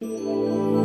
Música